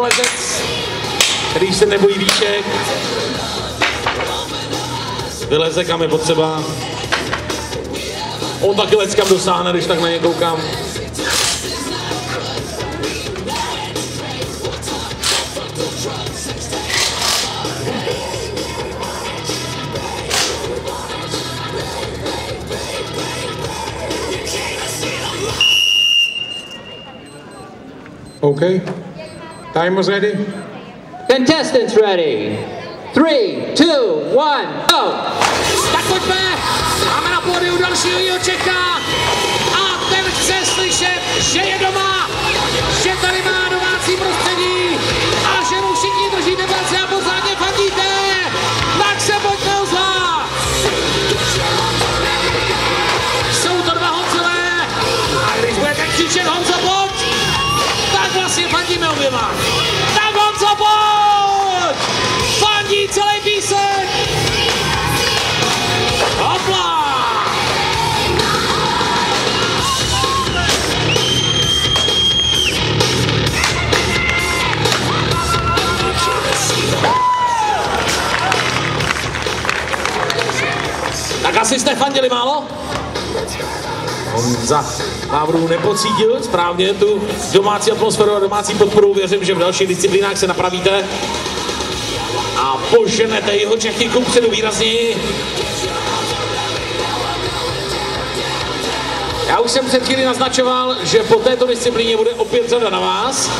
horolezec, který se nebojí výšek, vyleze kam je potřeba. On taky leckam dosáhne, když tak na ně koukám. Okay. Time was ready. Contestants ready. Three, two, one, go! Tak pojďme, máme na pódiu dalšího Čecha a ten chce slyšet, že je doma, že tady má domácí prostředí a že mu všichni držíte palce a pořádně fandíte, tak se pojďme ozvat. Jsou to dva Honzové a když budete křičet Honzo pojď, vlastně fandíme oběma. Tak Honzo pojď! Fandí celý píseň! Hopla! Tak asi jste fandili málo? Honza Vávru nepocítil správně tu domácí atmosféru a domácí podporu. Věřím, že v dalších disciplínách se napravíte a poženete jeho Čechy kupředu výrazněji. Já už jsem před chvíli naznačoval, že po této disciplíně bude opět řada na vás.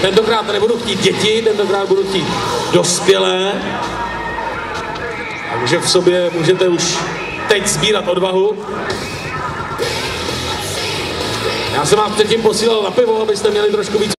Tentokrát nebudu chtít děti, tentokrát budu chtít dospělé. Takže v sobě můžete už teď sbírat odvahu. Já jsem vás předtím posílal na pivo, abyste měli trošku víc